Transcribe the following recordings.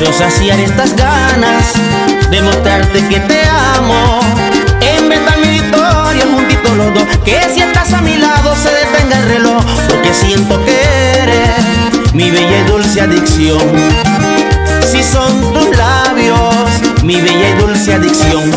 saciar estas ganas, demostrarte que te amo. Inventar mi historia juntito los dos, que si estás a mi lado se detenga el reloj, porque siento que eres mi bella y dulce adicción. Si son tus labios, mi bella y dulce adicción.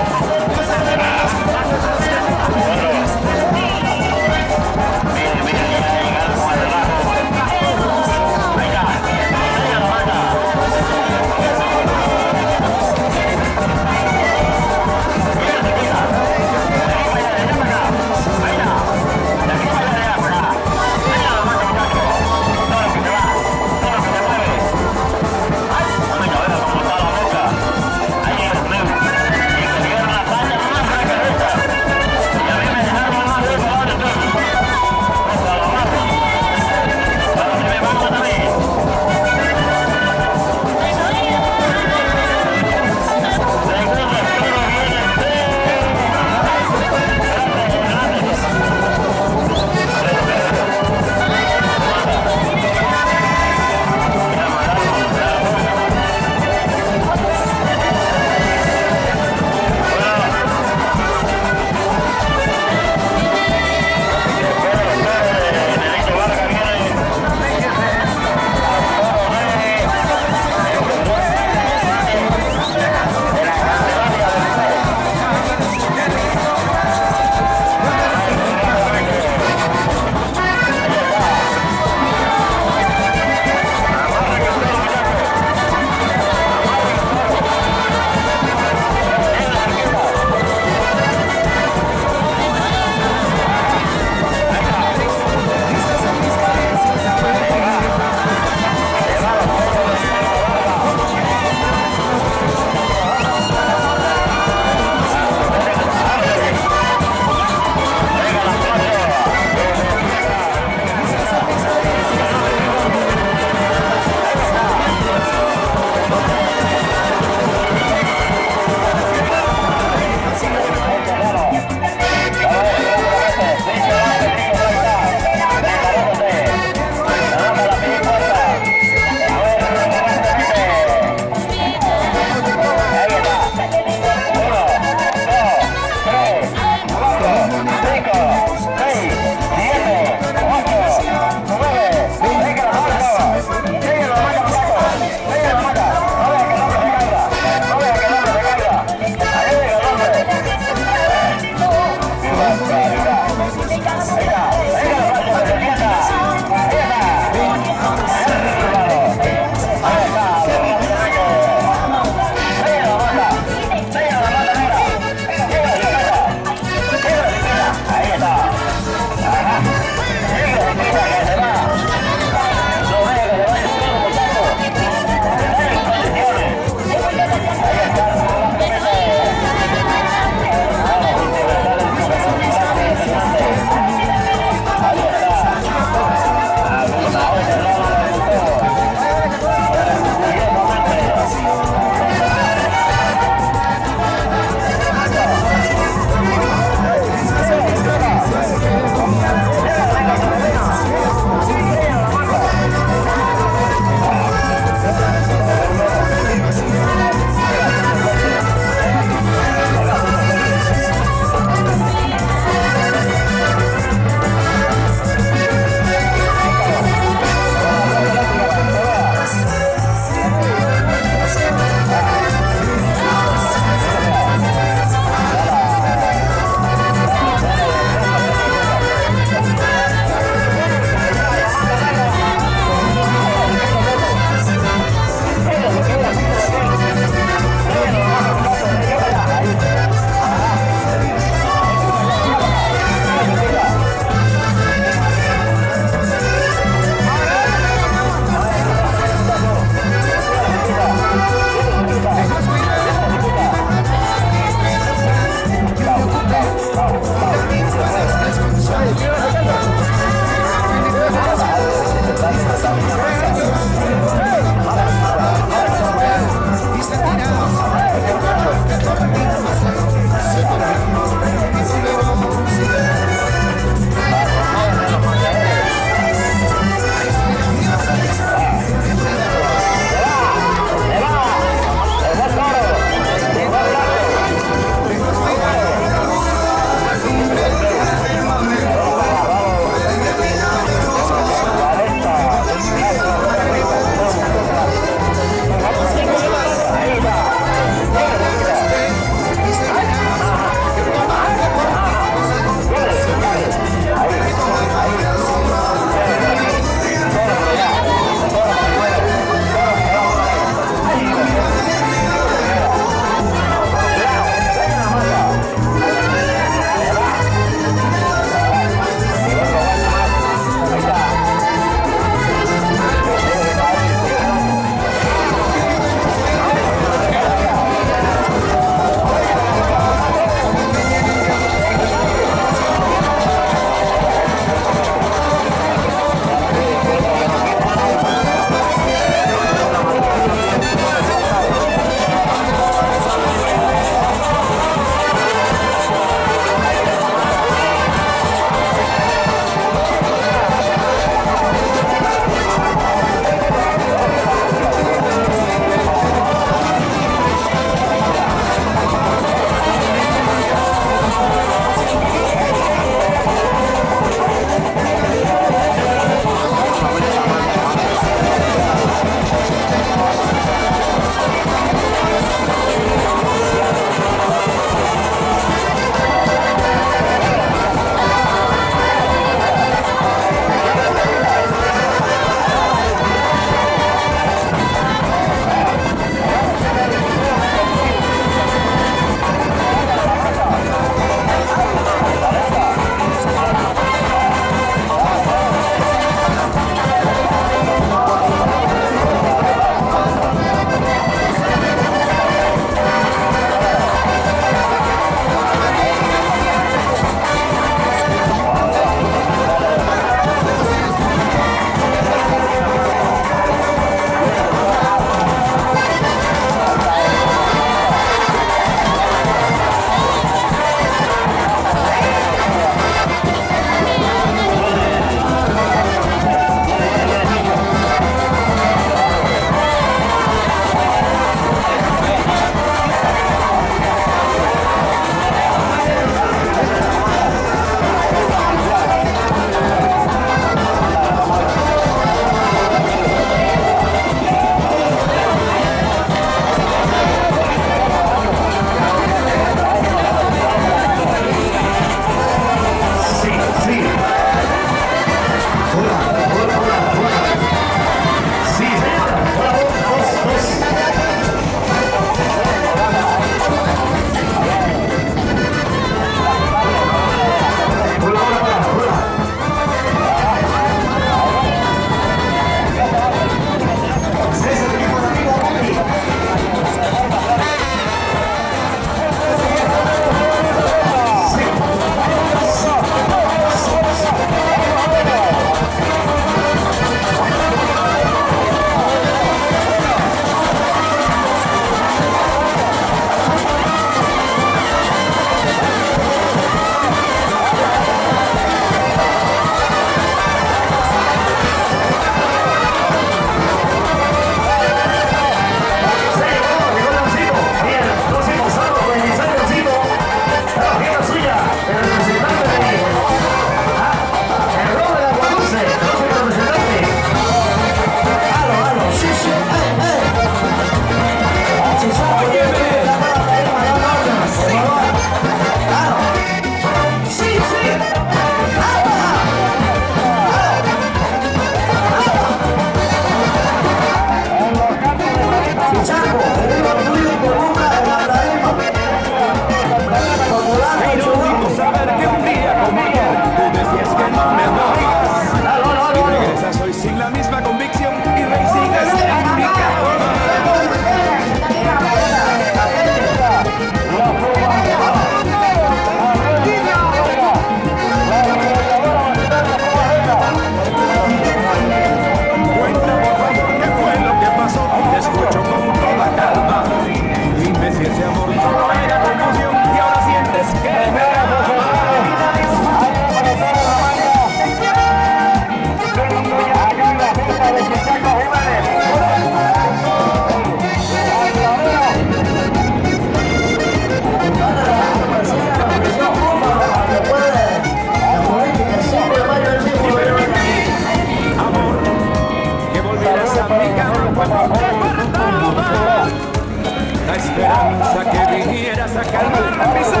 esperanza que viria a calmar mis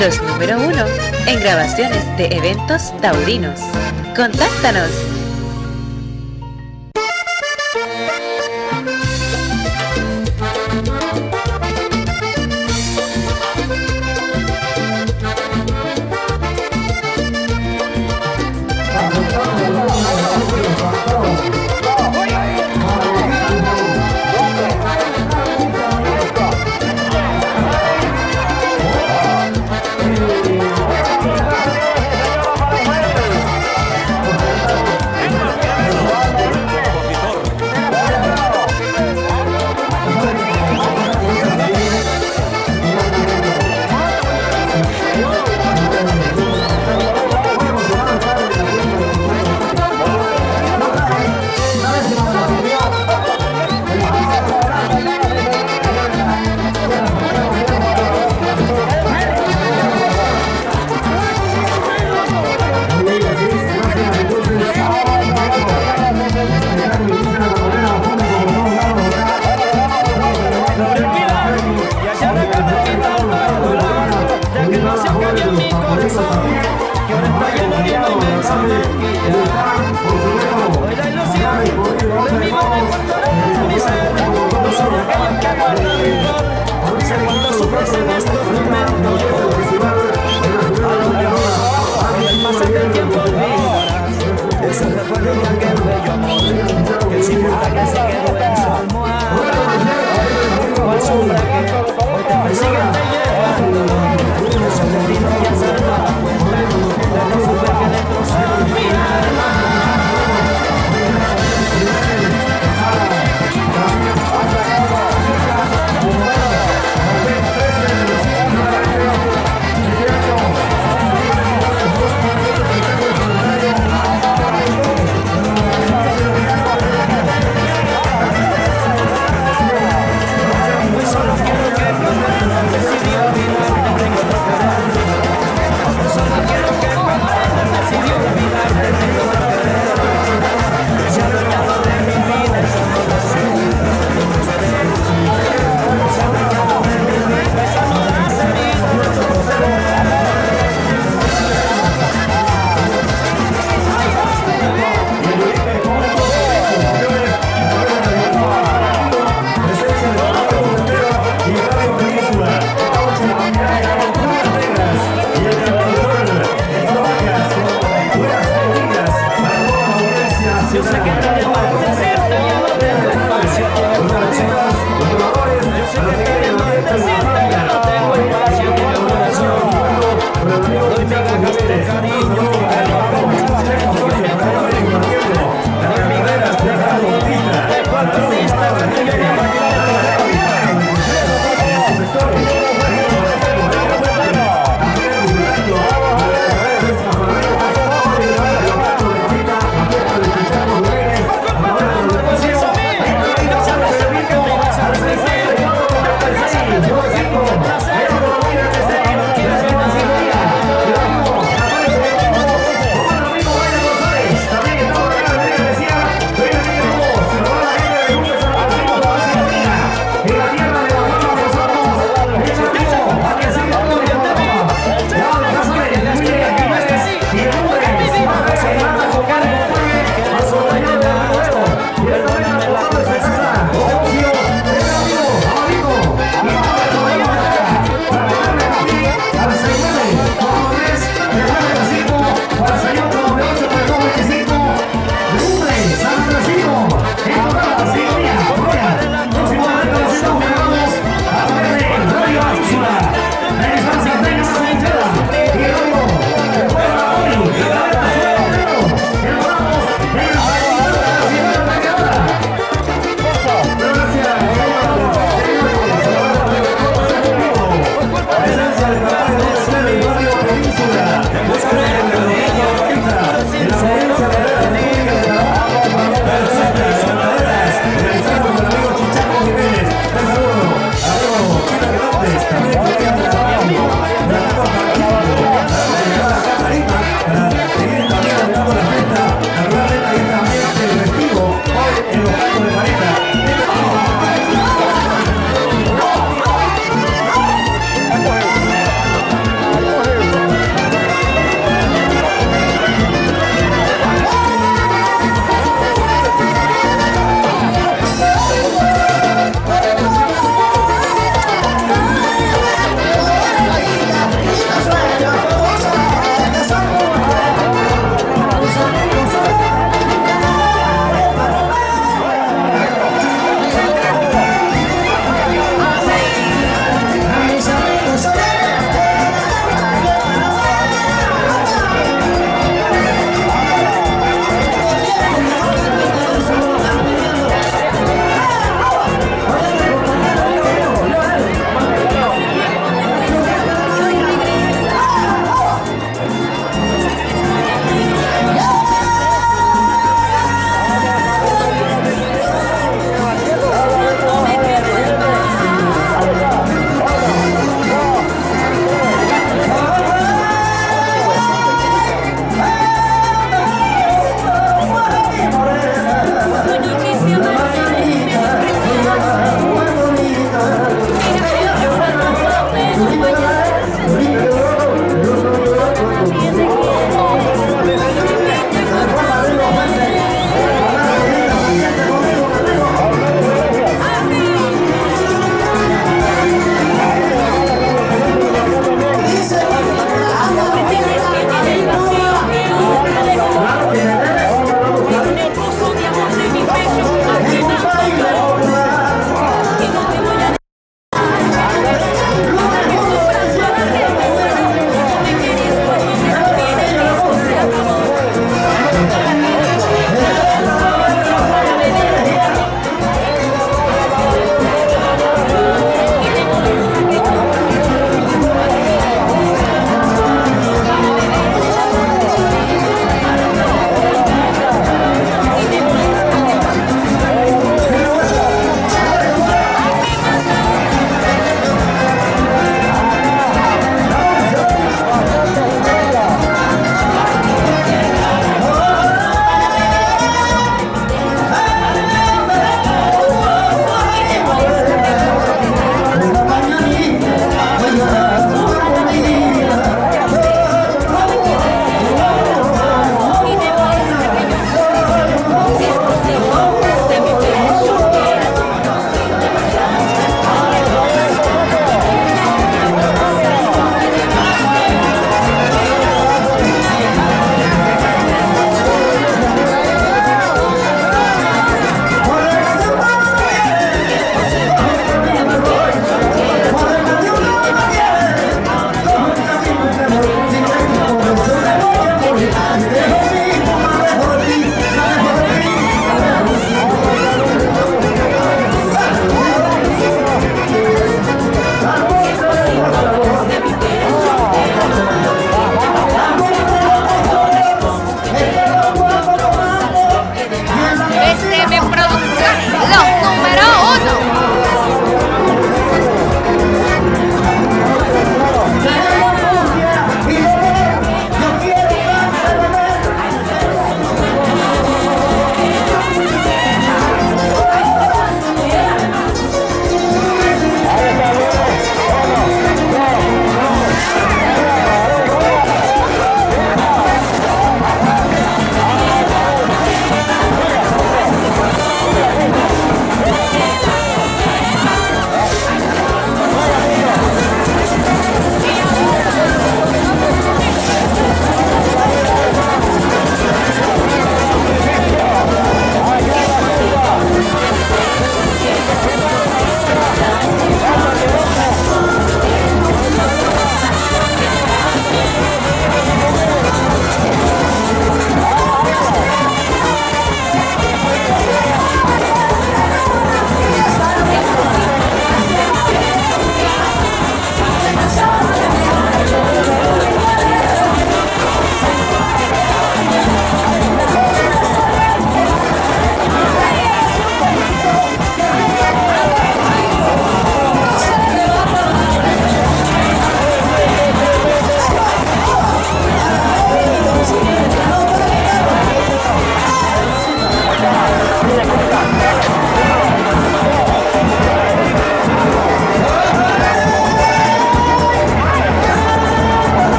los número uno en grabaciones de eventos taurinos. Contáctanos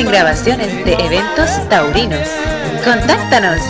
en grabaciones de eventos taurinos. Contáctanos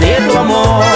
de tu amor.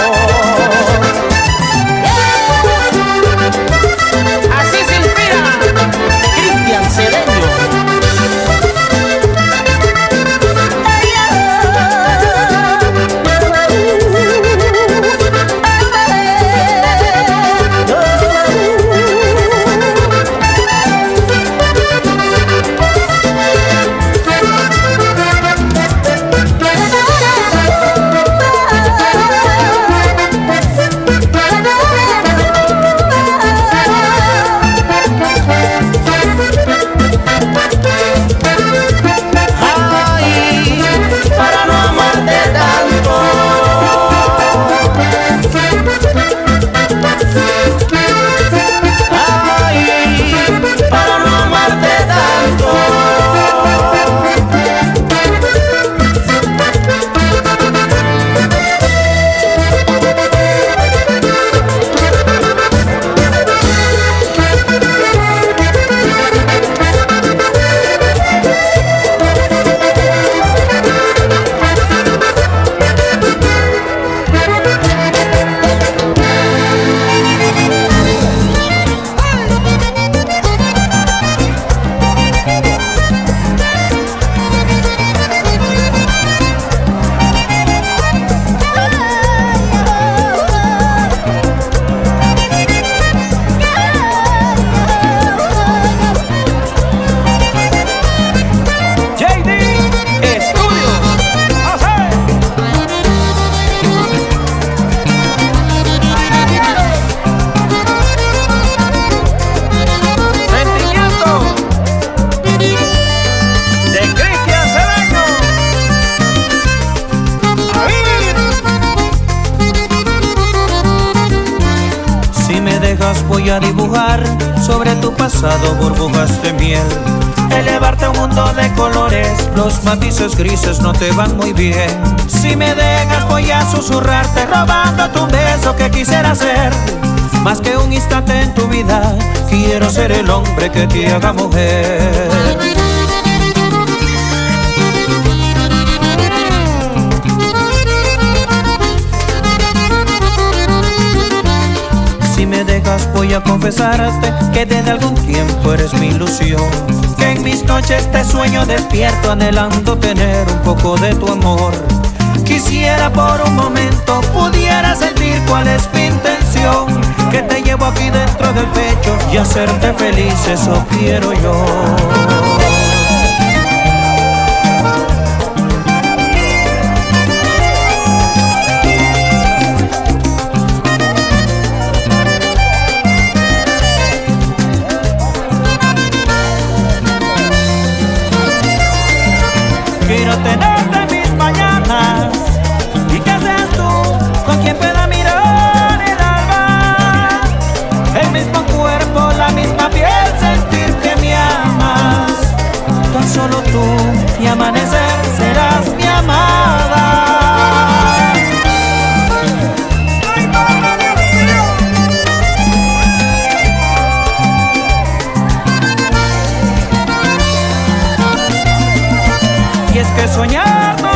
Matices grises no te van muy bien. Si me dejas voy a susurrarte robando tu beso que quisiera ser. Más que un instante en tu vida, quiero ser el hombre que te haga mujer. Voy a confesarte que desde algún tiempo eres mi ilusión. Que en mis noches te sueño despierto anhelando tener un poco de tu amor. Quisiera por un momento pudiera sentir cuál es mi intención Que te llevo aquí dentro del pecho y hacerte feliz, eso quiero yo que soñar.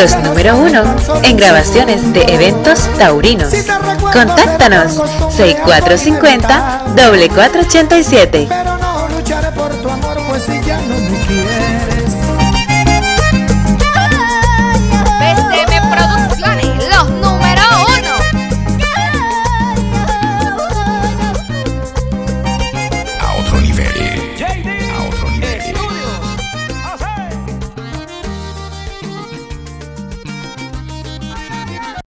Los número uno en grabaciones de eventos taurinos. Contáctanos 6450 4487.